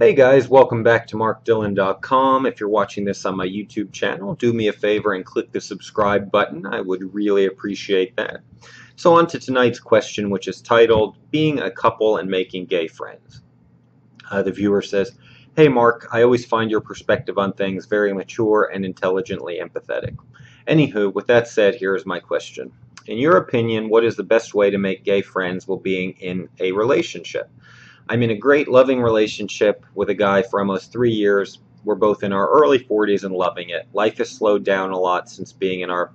Hey guys, welcome back to marcdylan.com. If you're watching this on my YouTube channel, do me a favor and click the subscribe button. I would really appreciate that. So on to tonight's question, which is titled, Being a Couple and Making Gay Friends. Uh, the viewer says, Hey Marc, I always find your perspective on things very mature and intelligently empathetic. Anywho, with that said, here is my question. In your opinion, what is the best way to make gay friends while being in a relationship? I'm in a great loving relationship with a guy for almost three years. We're both in our early 40s and loving it. Life has slowed down a lot since being in our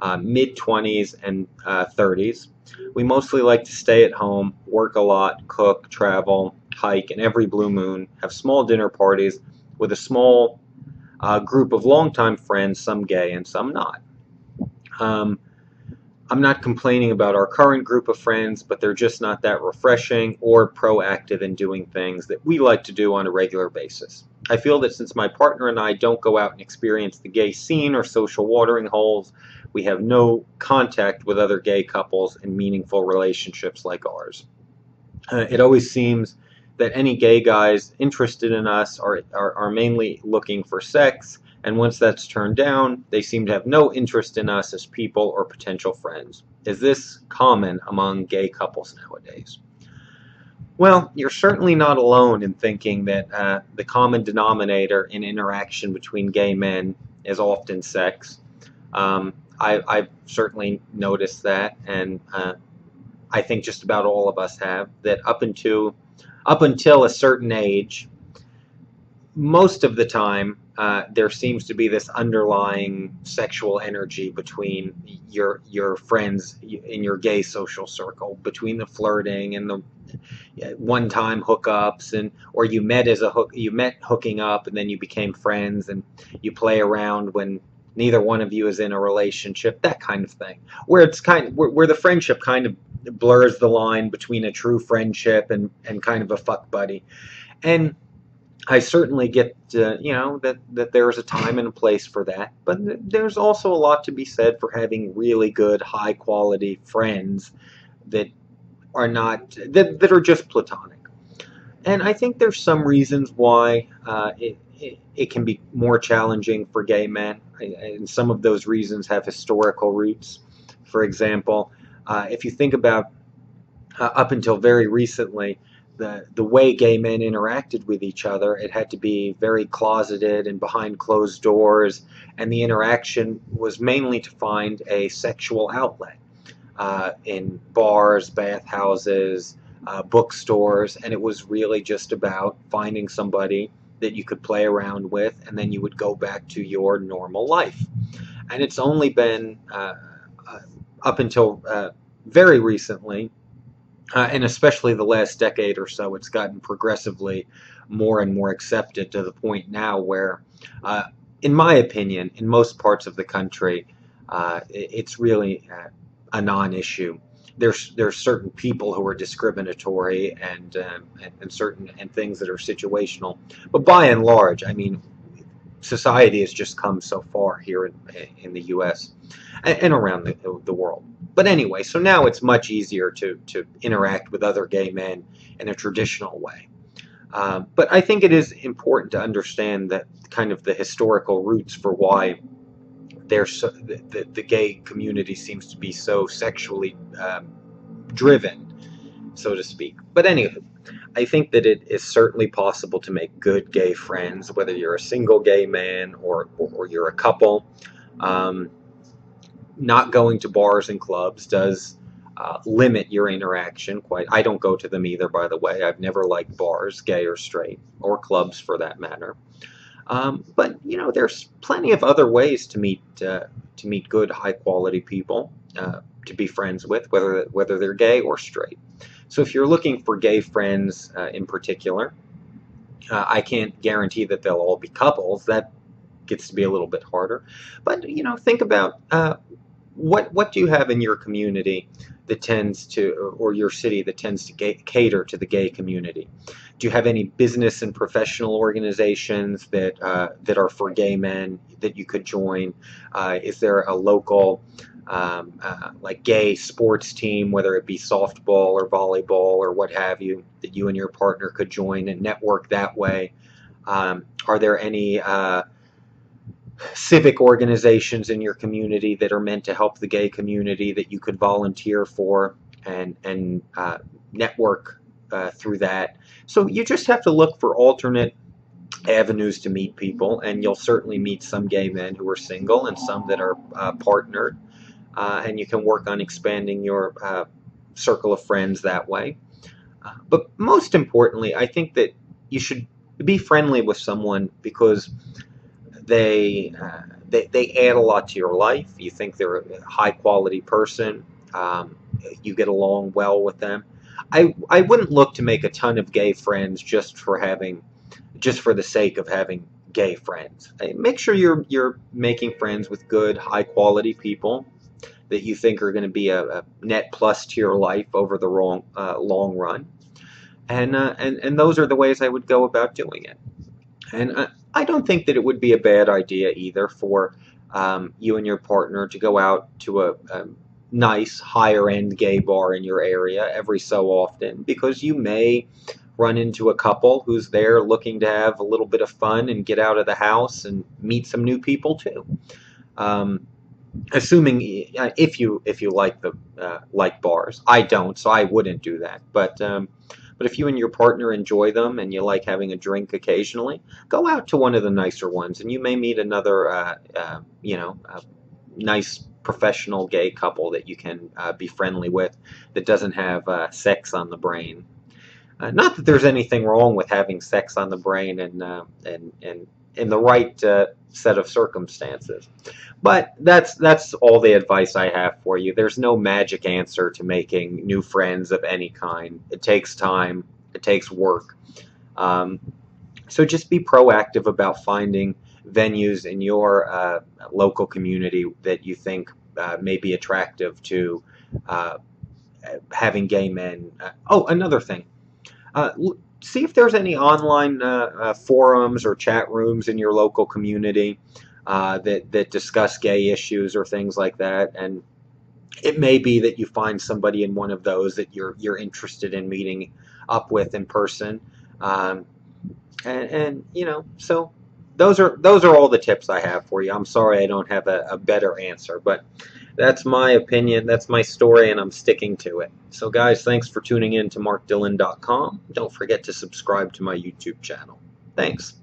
uh, mid 20s and uh, 30s. We mostly like to stay at home, work a lot, cook, travel, hike, and every blue moon have small dinner parties with a small uh, group of longtime friends, some gay and some not. Um, I'm not complaining about our current group of friends, but they're just not that refreshing or proactive in doing things that we like to do on a regular basis. I feel that since my partner and I don't go out and experience the gay scene or social watering holes, we have no contact with other gay couples in meaningful relationships like ours. Uh, it always seems that any gay guys interested in us are, are, are mainly looking for sex and once that's turned down, they seem to have no interest in us as people or potential friends. Is this common among gay couples nowadays? Well, you're certainly not alone in thinking that uh, the common denominator in interaction between gay men is often sex. Um, I, have certainly noticed that, and uh, I think just about all of us have, that up until, up until a certain age, most of the time, uh, there seems to be this underlying sexual energy between your your friends in your gay social circle, between the flirting and the one-time hookups, and or you met as a hook, you met hooking up, and then you became friends, and you play around when neither one of you is in a relationship, that kind of thing, where it's kind of, where, where the friendship kind of blurs the line between a true friendship and and kind of a fuck buddy, and I certainly get, uh, you know, that, that there's a time and a place for that, but there's also a lot to be said for having really good, high quality friends that are not, that, that are just platonic. And I think there's some reasons why uh, it, it, it, can be more challenging for gay men, and some of those reasons have historical roots. For example, uh, if you think about uh, up until very recently, the the way gay men interacted with each other. It had to be very closeted and behind closed doors, and the interaction was mainly to find a sexual outlet uh, in bars, bathhouses, uh, bookstores, and it was really just about finding somebody that you could play around with, and then you would go back to your normal life. And it's only been uh, uh up until uh, very recently uh, and especially the last decade or so, it's gotten progressively more and more accepted to the point now where, uh, in my opinion, in most parts of the country, uh, it's really a non-issue. There's there's certain people who are discriminatory and, um, and and certain and things that are situational, but by and large, I mean, society has just come so far here in, in the U.S. and, and around the, the world. But anyway, so now it's much easier to, to interact with other gay men in a traditional way. Um, but I think it is important to understand that kind of the historical roots for why there's so, the, the, the, gay community seems to be so sexually um, driven, so to speak. But anyway, I think that it is certainly possible to make good gay friends, whether you're a single gay man or, or, you're a couple. Um, not going to bars and clubs does uh, limit your interaction quite. I don't go to them either, by the way. I've never liked bars, gay or straight, or clubs for that matter. Um, but you know, there's plenty of other ways to meet uh, to meet good, high quality people uh, to be friends with, whether whether they're gay or straight. So if you're looking for gay friends uh, in particular, uh, I can't guarantee that they'll all be couples. That gets to be a little bit harder. But you know, think about uh, what what do you have in your community that tends to, or your city that tends to gay, cater to the gay community? Do you have any business and professional organizations that uh, that are for gay men that you could join? Uh, is there a local um, uh, like gay sports team, whether it be softball or volleyball or what have you, that you and your partner could join and network that way? Um, are there any uh, civic organizations in your community that are meant to help the gay community that you could volunteer for and and uh, network uh, through that? So you just have to look for alternate avenues to meet people, and you'll certainly meet some gay men who are single and some that are uh, partnered uh, and you can work on expanding your uh, circle of friends that way. Uh, but most importantly, I think that you should be friendly with someone because they, uh, they, they add a lot to your life. You think they're a high quality person. Um, you get along well with them. I, I wouldn't look to make a ton of gay friends just for having, just for the sake of having gay friends. Make sure you're you're making friends with good, high quality people that you think are going to be a, a, net plus to your life over the long, uh, long run. And, uh, and, and those are the ways I would go about doing it. And uh, I don't think that it would be a bad idea either for um, you and your partner to go out to a, a nice higher end gay bar in your area every so often because you may run into a couple who's there looking to have a little bit of fun and get out of the house and meet some new people too. Um, assuming uh, if you if you like the uh, like bars. I don't so i wouldn't do that. But um, but if you and your partner enjoy them and you like having a drink occasionally go out to one of the nicer ones and you may meet another uh, uh you know nice professional gay couple that you can uh, be friendly with that doesn't have sex on the brain. Not that there's anything wrong with having sex on the brain and and and in the right set of circumstances. But that's that's all the advice I have for you. There's no magic answer to making new friends of any kind. It takes time. It takes work. Um, so just be proactive about finding venues in your uh, local community that you think uh, may be attractive to uh, having gay men. Uh, oh, another thing. See if there's any online uh, uh, forums or chat rooms in your local community uh, that that discuss gay issues or things like that. And it may be that you find somebody in one of those that you're you're interested in meeting up with in person. Um, and, and you know, so those are those are all the tips I have for you. I'm sorry I don't have a, a better answer, but that's my opinion. That's my story, and I'm sticking to it. So, guys, thanks for tuning in to marcdylan.com. Don't forget to subscribe to my YouTube channel. Thanks.